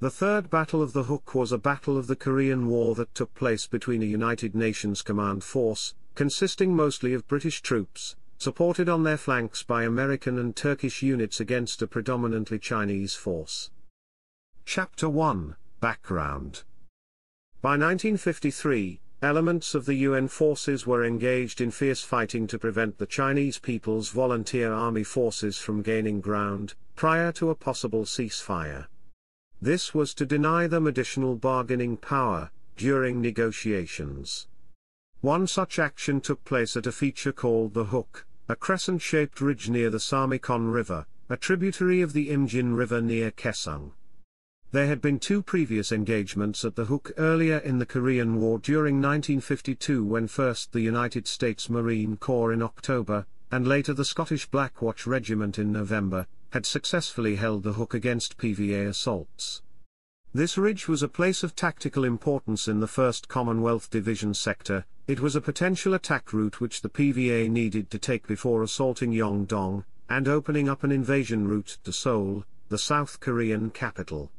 The Third Battle of the Hook was a battle of the Korean War that took place between a United Nations command force, consisting mostly of British troops, supported on their flanks by American and Turkish units against a predominantly Chinese force. Chapter 1 Background By 1953, elements of the UN forces were engaged in fierce fighting to prevent the Chinese People's Volunteer Army forces from gaining ground, prior to a possible ceasefire. This was to deny them additional bargaining power, during negotiations. One such action took place at a feature called the Hook, a crescent-shaped ridge near the Samichon River, a tributary of the Imjin River near Kaesong. There had been two previous engagements at the Hook earlier in the Korean War during 1952 when first the United States Marine Corps in October, and later the Scottish Black Watch Regiment in November, had successfully held the Hook against PVA assaults. This ridge was a place of tactical importance in the 1st Commonwealth Division sector, it was a potential attack route which the PVA needed to take before assaulting Yongdong, and opening up an invasion route to Seoul, the South Korean capital.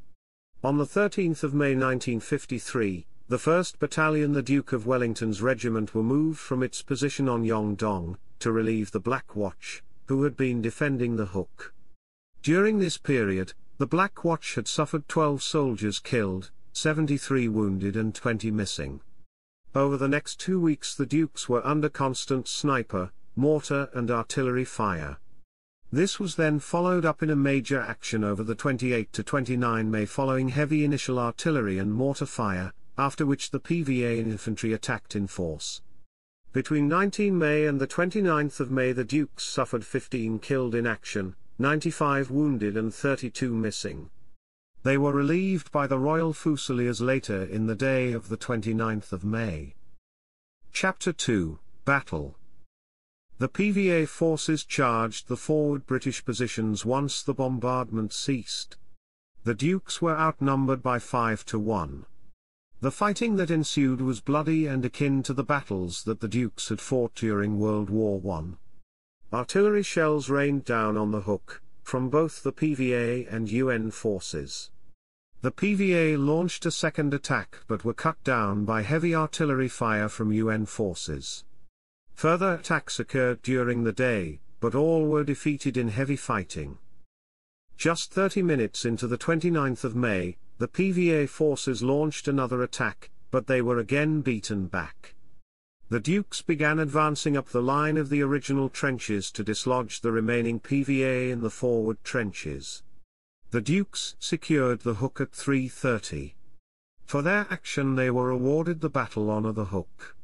On the 13th of May 1953, the 1st Battalion the Duke of Wellington's regiment were moved from its position on Yongdong, to relieve the Black Watch, who had been defending the Hook. During this period, the Black Watch had suffered 12 soldiers killed, 73 wounded and 20 missing. Over the next two weeks the Dukes were under constant sniper, mortar and artillery fire. This was then followed up in a major action over the 28 to 29 May following heavy initial artillery and mortar fire, after which the PVA infantry attacked in force. Between 19 May and the 29th of May the Dukes suffered 15 killed in action, 95 wounded and 32 missing. They were relieved by the Royal Fusiliers later in the day of the 29th of May. Chapter 2 Battle the PVA forces charged the forward British positions once the bombardment ceased. The Dukes were outnumbered by 5 to 1. The fighting that ensued was bloody and akin to the battles that the Dukes had fought during World War I. Artillery shells rained down on the hook, from both the PVA and UN forces. The PVA launched a second attack but were cut down by heavy artillery fire from UN forces. Further attacks occurred during the day, but all were defeated in heavy fighting. Just 30 minutes into the 29th of May, the PVA forces launched another attack, but they were again beaten back. The Dukes began advancing up the line of the original trenches to dislodge the remaining PVA in the forward trenches. The Dukes secured the hook at 3.30. For their action they were awarded the Battle Honour the Hook.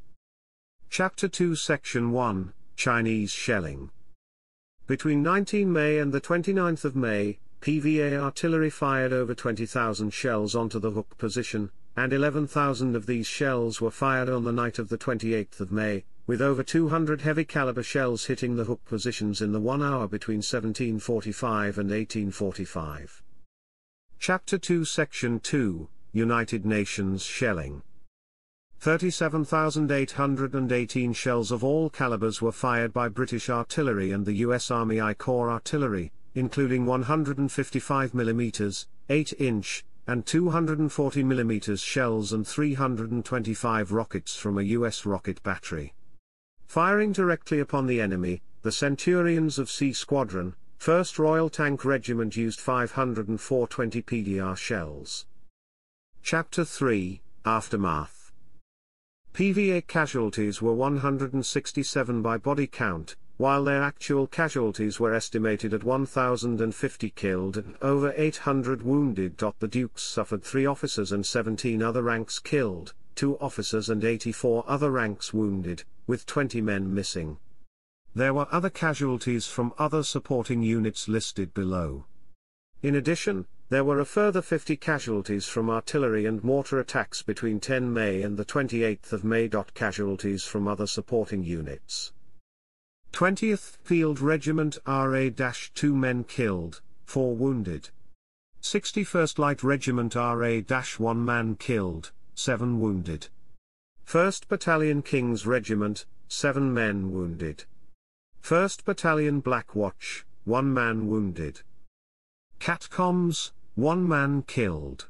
Chapter 2 Section 1 Chinese Shelling Between 19 May and the 29th of May, PVA artillery fired over 20,000 shells onto the hook position, and 11,000 of these shells were fired on the night of the 28th of May, with over 200 heavy caliber shells hitting the hook positions in the one hour between 1745 and 1845. Chapter 2 Section 2 United Nations Shelling 37,818 shells of all calibers were fired by British artillery and the US Army I Corps artillery, including 155 mm, 8-inch, and 240 mm shells and 325 rockets from a US rocket battery. Firing directly upon the enemy, the Centurions of C Squadron, 1st Royal Tank Regiment used 504 20 PDR shells. Chapter 3 Aftermath PVA casualties were 167 by body count, while their actual casualties were estimated at 1,050 killed and over 800 wounded. The Dukes suffered three officers and 17 other ranks killed, two officers and 84 other ranks wounded, with 20 men missing. There were other casualties from other supporting units listed below. In addition, there were a further 50 casualties from artillery and mortar attacks between 10 May and the 28th of May. Casualties from other supporting units. 20th Field Regiment RA-2 men killed, 4 wounded. 61st Light Regiment RA-1 man killed, 7 wounded. 1st Battalion King's Regiment, 7 men wounded. 1st Battalion Black Watch, 1 man wounded. KATCOMs, one man killed.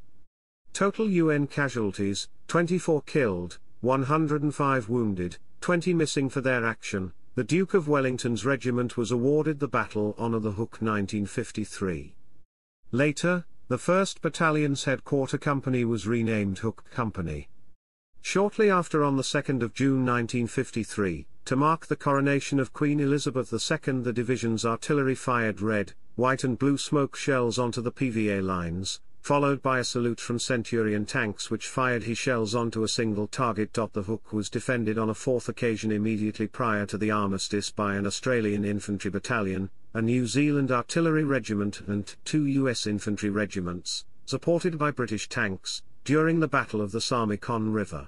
Total UN casualties 24 killed, 105 wounded, 20 missing for their action. The Duke of Wellington's regiment was awarded the Battle Honour the Hook 1953. Later, the 1st Battalion's headquarter company was renamed Hook Company. Shortly after on the 2nd of June 1953, to mark the coronation of Queen Elizabeth II the division's artillery fired red, white and blue smoke shells onto the PVA lines, followed by a salute from Centurion tanks which fired his shells onto a single target. The Hook was defended on a fourth occasion immediately prior to the armistice by an Australian infantry battalion, a New Zealand artillery regiment and two US infantry regiments, supported by British tanks, during the Battle of the Samichon River.